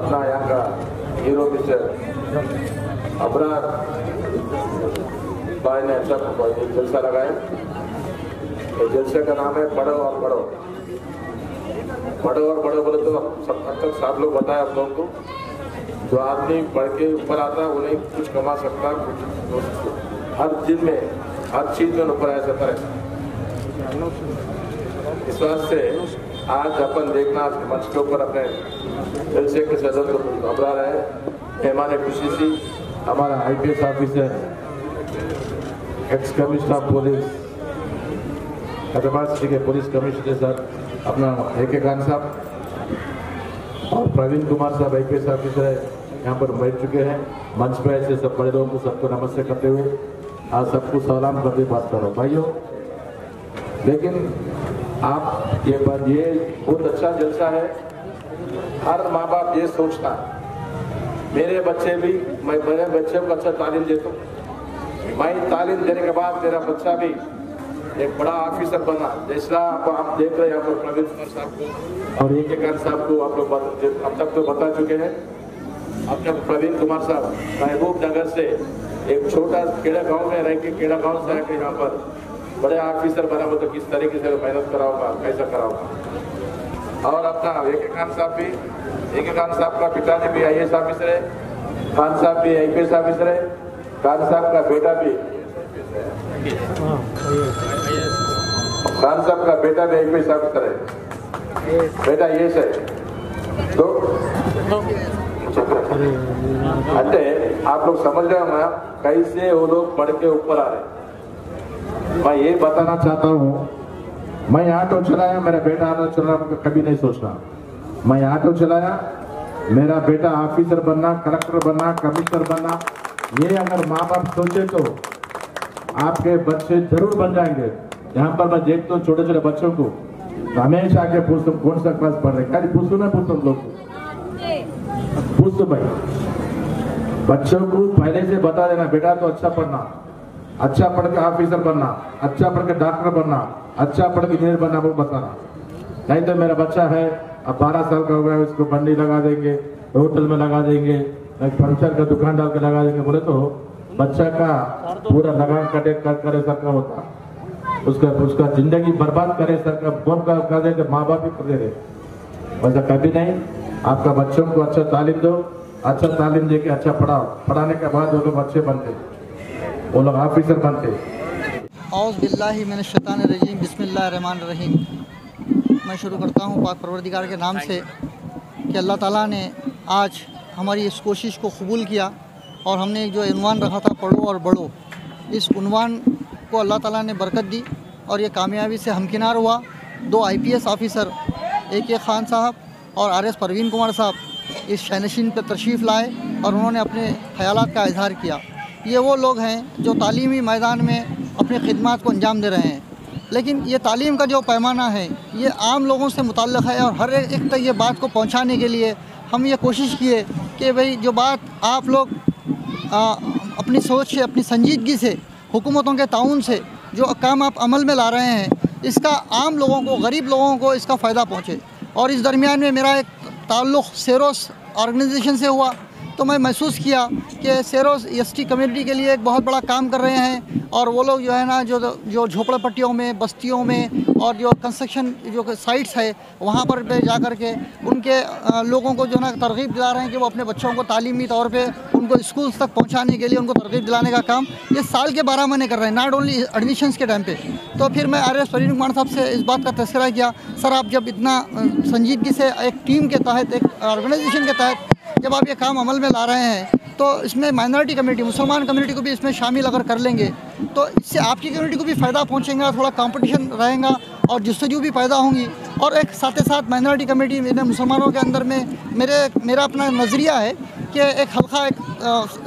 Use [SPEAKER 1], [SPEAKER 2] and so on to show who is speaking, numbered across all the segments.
[SPEAKER 1] अपना यहाँ का हीरो मिस्टर अबरार भाई ने एक जलसा लगाया। ये जलसे का नाम है पढ़ो और बढ़ो पढ़ो और बढ़ो बोले तो सब अब तक सब लोग बताए आप लोगों को। जो आदमी पढ़ के ऊपर आता है उन्हें कुछ कमा सकता, कुछ हर दिन में, हर चीज़ में ऊपर आ सकता है। इस वास्ते आज अपन देखना मंच के ऊपर अपने जलसे के सदर को घबरा रहे हैं। मेहमान खुशी सी। हमारा IPS officer ex commissioner of police Hyderabad city के पुलिस कमिश्नर सर अपना ए के खान साहब और प्रवीण कुमार साहब आईपीएस ऑफिसर है, यहाँ पर बैठ चुके हैं। मंच पे ऐसे सब बड़े लोगों को सबको नमस्ते करते हुए आज सबको सलाम करते बात करो भाइयों, लेकिन आप ये बात ये बहुत अच्छा जलसा है। हर माँ बाप ये सोचता मेरे बच्चे भी मैं मेरे बच्चे को अच्छा तालीम देता हूँ। मैं तालीम देने के बाद मेरा बच्चा भी एक बड़ा ऑफिसर बना। जैसा आप, आप देख रहे हैं प्रवीण कुमार साहब को और एक एक साहब को आप लोग अब तक तो बता चुके हैं। अपने प्रवीण कुमार साहब महबूब नगर से एक छोटा केड़ा गाँव में रह के केड़ा गाँव से आके यहाँ पर बड़े ऑफिसर बना हो तो किस तरीके से मेहनत कराओगा कैसा कराओगा और अपना एक खान साहब भी, एक खान साहब का पिताजी भी आई ऑफिसर है, खान साहब भी आई ऑफिसर है, खान साहब का बेटा भी खान साहब का बेटा भी आई ऑफिसर है। बेटा ये है तो అంటే आप लोग समझ रहे हो ना, कैसे वो लोग पढ़ के ऊपर आ रहे मैं ये बताना चाहता हूँ, मैं ऑटो चलाया, मेरा बेटा ऑटो चला, कभी नहीं सोचना मैं ऑटो चलाया, मेरा बेटा ऑफिसर बनना कलेक्टर बनना कमिश्नर बनना, ये अगर माँ बाप सोचे तो आपके बच्चे ज़रूर बन जाएँगे। यहाँ पर मैं देखता हूँ छोटे छोटे बच्चों को तो हमेशा आके पूछता हूँ कौन सा क्लास पढ़ रहे खाली पूछो ना पूछता लोग पूछ तो भाई। बच्चों को पहले से बता देना, बेटा तो अच्छा पढ़ना। अच्छा पढ़ के ऑफिसर बनना अच्छा पढ़ के डॉक्टर बनना अच्छा पढ़ के इंजीनियर बनना, वो बताना। नहीं तो मेरा बच्चा है, अब बारह साल का हो गया, उसको बंडी लगा देंगे, होटल में लगा देंगे पंचर का दुकान डाल के लगा देंगे, बोले तो बच्चा का पूरा लगा कटे कर, करे सर का होता। उसका उसका ज़िंदगी बर्बाद करे सर का कौन का कर देते माँ बाप भी कर दे। वैसा कभी नहीं, आपका बच्चों को अच्छा तालीम दो अच्छा तालीम दे के अच्छा पढ़ाओ, पढ़ाने के बाद वो लोग अच्छे बनते। वो लोग ऑफिसर बनते
[SPEAKER 2] मैं शुरू करता हूँ पाक परवरदिगार के नाम से कि अल्लाह ताला ने आज हमारी इस कोशिश को कबूल किया और हमने जो इनवान रखा था, पढ़ो और बढ़ो। इस उनवान को अल्लाह ताला ने बरकत दी और ये कामयाबी से हमकिनार हुआ। दो आईपीएस ऑफिसर ए के खान साहब और आर एस परवीन कुमार साहब इस शहनशीन पर तशरीफ़ लाए और उन्होंने अपने ख्याल का इजहार किया। ये वो लोग हैं जो तालीमी मैदान में अपनी खिदमत को अंजाम दे रहे हैं। लेकिन ये तालीम का जो पैमाना है ये आम लोगों से मुतल है और हर एक तक ये बात को पहुँचाने के लिए हम ये कोशिश किए कि भाई जो बात आप लोग आ, अपनी सोच से अपनी संजीदगी से हुकूमतों के ताउन से जो काम आप अमल में ला रहे हैं इसका आम लोगों को गरीब लोगों को इसका फ़ायदा पहुँचे। और इस दरमियान में मेरा एक ताल्लुक़ सेरोस ऑर्गेनाइजेशन से हुआ तो मैं महसूस किया कि सेरोस एस कम्युनिटी के लिए एक बहुत बड़ा काम कर रहे हैं और वो लोग जो है ना, जो जो झोपड़पट्टियों में, बस्तियों में और जो कंस्ट्रक्शन जो साइट्स है, वहाँ पर पे जा कर के उनके लोगों को जो है ना तरगीब दिला रहे हैं कि वो अपने बच्चों को तालीमी तौर पे उनको स्कूल्स तक पहुँचाने के लिए उनको तरगीब दिलाने का काम ये साल के बारह महीने कर रहे हैं नॉट ओनली एडमिशन्स के टाइम पर तो फिर मैं आर एस परवीन कुमार साहब से इस बात का तस्करा किया, सर, आप जब इतना संजीदगी से एक टीम के तहत, एक ऑर्गेनाइजेशन के तहत जब आप ये काम अमल में ला रहे हैं तो इसमें माइनॉरिटी कम्युनिटी मुसलमान कम्युनिटी को भी इसमें शामिल अगर कर लेंगे तो इससे आपकी कम्युनिटी को भी फ़ायदा पहुंचेगा, थोड़ा कंपटीशन रहेगा और जिससे जस्तजू भी पैदा होंगी। और एक साथ ही साथ माइनॉरिटी कमेटी मेरे मुसलमानों के अंदर में मेरे, मेरा अपना नज़रिया है कि एक हल्का, एक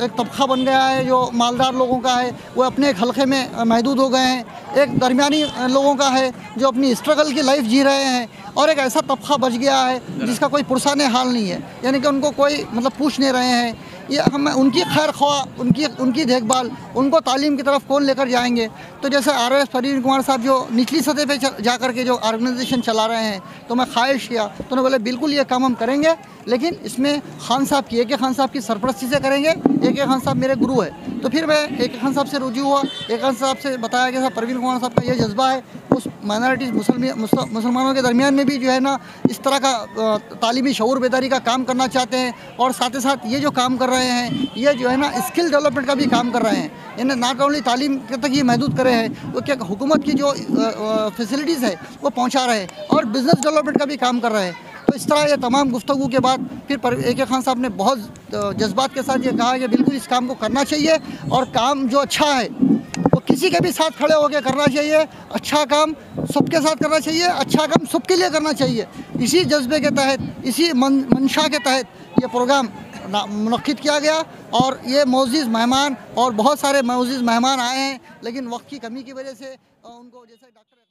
[SPEAKER 2] एक तबका बन गया है, जो मालदार लोगों का है, वो अपने एक हल्के में महदूद हो गए हैं। एक दरमियानी लोगों का है, जो अपनी स्ट्रगल की लाइफ जी रहे हैं और एक ऐसा तबका बच गया है जिसका कोई पुरसान हाल नहीं है। यानी कि उनको कोई मतलब पूछ नहीं रहे हैं ये हम उनकी खैर ख्वा उनकी उनकी देखभाल, उनको तालीम की तरफ़ कौन लेकर जाएँगे? तो जैसे आर एस फरीन कुमार साहब जो निचली सतह पे जा कर के जो ऑर्गेनाइजेशन चला रहे हैं तो मैं ख्वाहिश किया तो उन्होंने बोले, बिल्कुल ये काम हम करेंगे, लेकिन इसमें खान साहब की ए के खान साहब की सरपरस्ती से करेंगे ए के खान साहब मेरे गुरु है। तो फिर मैं एक खान साहब से रुजू हुआ, एक खान साहब से बताया गया साहब प्रवीण कुमार साहब का ये जज्बा है, उस माइनॉरिटीज़ मुसलमानों के दरमियान में भी जो है ना, इस तरह का तालीमी शूर बेदारी का काम करना चाहते हैं और साथ ही साथ ये जो काम कर रहे हैं, ये जो है ना स्किल डेवलपमेंट का भी काम कर रहे हैं। इन्हें नॉट ओनली तालीम तक ये महदूद करे हैं, वो क्या हुकूमत की जो फैसिलिटीज़ है, वो पहुँचा रहे हैं और बिज़नेस डेवलपमेंट का भी काम कर रहे हैं। तो इस तरह ये तमाम गुफ्तु के बाद फिर ए के खान साहब ने बहुत जज्बात के साथ ये कहा कि बिल्कुल इस काम को करना चाहिए और काम जो अच्छा है, वो किसी के भी साथ खड़े होकर करना चाहिए। अच्छा काम सबके साथ करना चाहिए अच्छा काम सबके लिए करना चाहिए। इसी जज्बे के तहत, इसी मन मंशा के तहत ये प्रोग्राम मनद किया गया और ये मोजिज़ मेहमान और बहुत सारे मोजिज़ मेहमान आए हैं, लेकिन वक्त की कमी की वजह से उनको जैसे डॉक्टर